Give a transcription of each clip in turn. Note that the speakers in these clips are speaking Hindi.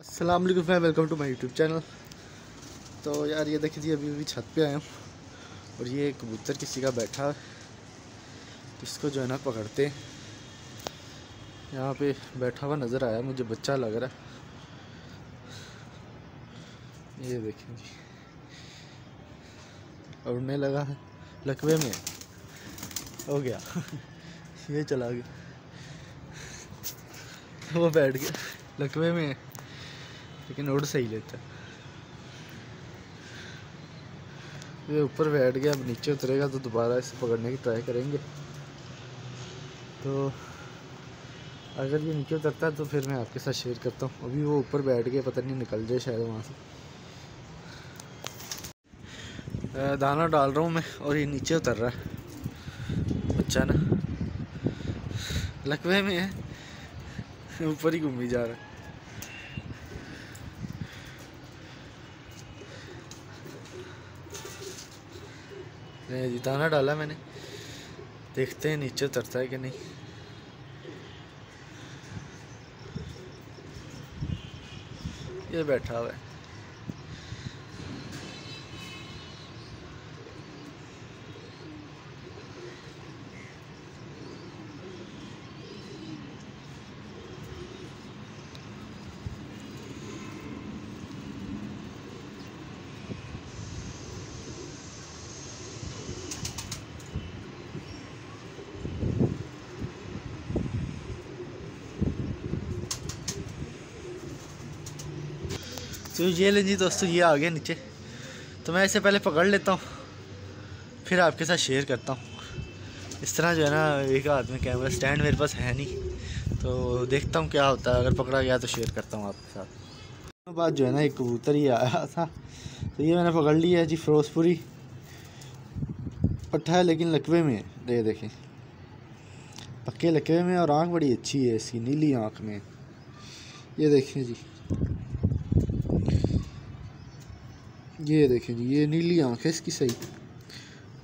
वालेकुम friend welcome to my YouTube channel तो यार ये देखिए जी, अभी अभी छत पे आया हूँ और ये कबूतर किसी का बैठा तो इसको जो है ना पकड़ते यहाँ पे बैठा हुआ नज़र आया, मुझे बच्चा लग रहा है। ये देखें जी, उड़ने लगा है, लकवे में। हो गया। ये चला गया। वो बैठ गया, लकवे में। लेकिन उड़ सही लेता। ये ऊपर बैठ गया, अब नीचे उतरेगा तो दोबारा इसे पकड़ने की ट्राई करेंगे। तो अगर ये नीचे उतरता है तो फिर मैं आपके साथ शेयर करता हूँ। अभी वो ऊपर बैठ गया, पता नहीं निकल जाए शायद वहाँ से। दाना डाल रहा हूँ मैं और ये नीचे उतर रहा है। बच्चा ना। लकवे में है। ऊपर ही घूमी जा रहा है। जी दाना डाला मैंने। देखते हैं नीचे उतरता है कि नहीं। ये बैठा हुआ है। तो ये लें जी दोस्तों, ये आ गया नीचे। तो मैं इसे पहले पकड़ लेता हूँ, फिर आपके साथ शेयर करता हूँ। इस तरह जो है ना, एक हाथ में कैमरा स्टैंड मेरे पास है नहीं। तो देखता हूँ क्या होता है, अगर पकड़ा गया तो शेयर करता हूँ आपके साथ। बाद जो है ना, एक कबूतर ही आया था। तो ये मैंने पकड़ लिया है जी, फिरोजपुरी। पट्टा है, लेकिन लकवे में ये देखें। पक्के लकवे में और आँख बड़ी अच्छी है इसकी, नीली आँख में। ये देखें जी। ये देखें जी, ये नीली आँख है इसकी सही।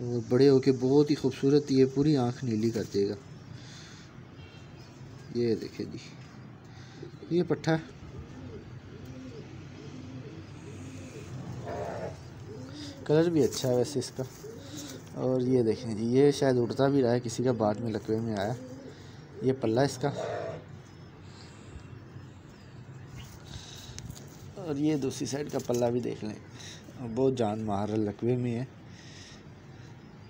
और बड़े होके बहुत ही खूबसूरत, ये पूरी आँख नीली कर देगा। ये देखें जी, ये पट्ठा कलर भी अच्छा है वैसे इसका। और ये देखें जी, ये शायद उड़ता भी रहा है, किसी का बाद में लकवे में आया। ये पल्ला इसका। और ये दूसरी साइड का पल्ला भी देख लें। बहुत जान मार लकवे में है।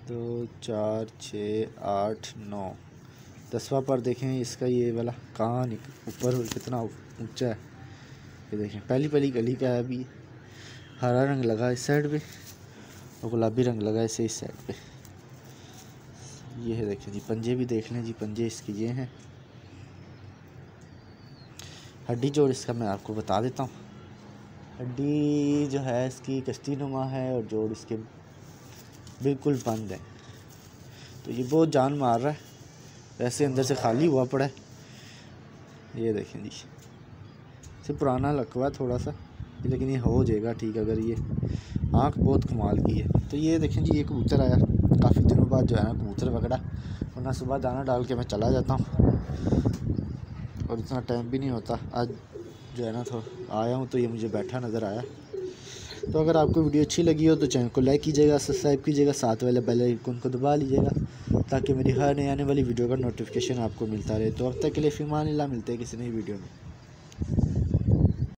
दो, चार छ आठ, नौ। दसवा पर देखें इसका ये वाला कहाँ ऊपर कितना ऊँचा है। ये देखें, पहली पहली गली का है अभी। हरा रंग लगा इस साइड पे और गुलाबी रंग लगा इसे इस साइड पे। ये है देखें जी, पंजे भी देख लें जी, पंजे इसके ये हैं। हड्डी जोड़ इसका मैं आपको बता देता हूँ। हड्डी जो है, इसकी कश्ती नुमा है और जोड़ इसके बिल्कुल बंद है। तो ये बहुत जान मार रहा है। वैसे अंदर से खाली हुआ पड़ा है। ये देखें जी। इसे पुराना लकवा थोड़ा सा लेकिन ये हो जाएगा ठीक अगर ये आँख बहुत कमाल की है। तो ये देखें जी, ये कबूतर आया। काफ़ी दिनों बाद जो है ना कबूतर पकड़ा। वरना सुबह दाना डाल के मैं चला जाता हूँ। और इतना टाइम भी नहीं होता। आज जो है ना तो आया हूँ तो ये मुझे बैठा नज़र आया। तो अगर आपको वीडियो अच्छी लगी हो तो चैनल को लाइक कीजिएगा, सब्सक्राइब कीजिएगा, साथ वाले बेल आइकन को दबा लीजिएगा, ताकि मेरी हर नई आने वाली वीडियो का नोटिफिकेशन आपको मिलता रहे। तो अब तक के लिए फ़िमान मिलते हैं किसी नई वीडियो में।